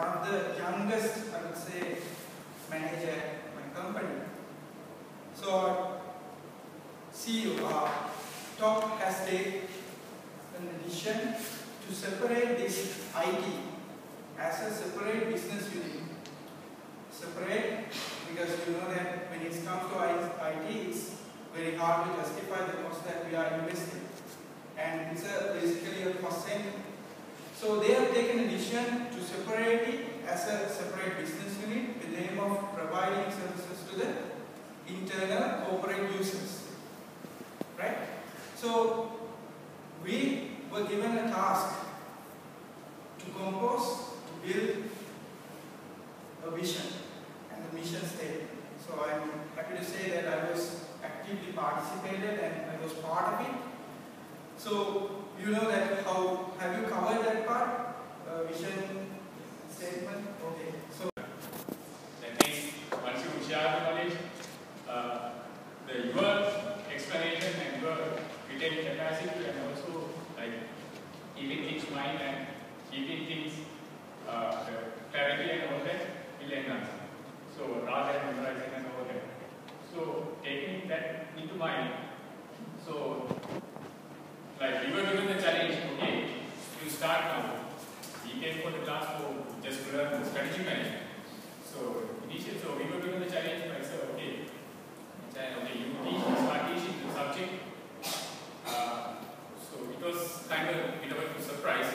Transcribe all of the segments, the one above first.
one of the youngest, I would say, manager at my company. So, CEO, uh, top has taken an decision to separate this IT as a separate business unit. Separate because you know that when it comes to IT, it's very hard to justify the cost that we are investing. And it's a, basically a cost center. So they have taken a decision to separate it as a separate business unit with the aim of providing services to the internal corporate users. Right? So we were given a task to compose, to build a vision and a mission statement. So I'm happy to say that I was actively participated and I was part of it. So you know that how have you covered that part? Uh, vision statement? Okay. So That means once you share the knowledge, uh, the your explanation and your retail capacity and also like keeping things in mind and keeping things uh, clarity and all that will enhance. So rather than memorizing and all that. So taking that into mind, so like you were given the challenge, okay, you start now. We came for the class for just learn strategy management. So initially, so we were given the challenge by sir, okay, then okay, you teach, start teaching the subject. Uh, so it was kind of a bit of a surprise,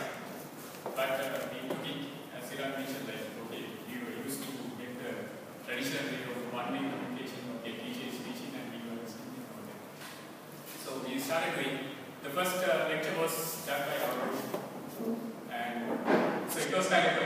but uh, we took it as Siran mentioned, like okay, we were used to get the traditional way of one-way communication. Okay, teacher is teaching and we were listening and all that. So we started doing. The first uh, lecture was done by our group, and so it was kind of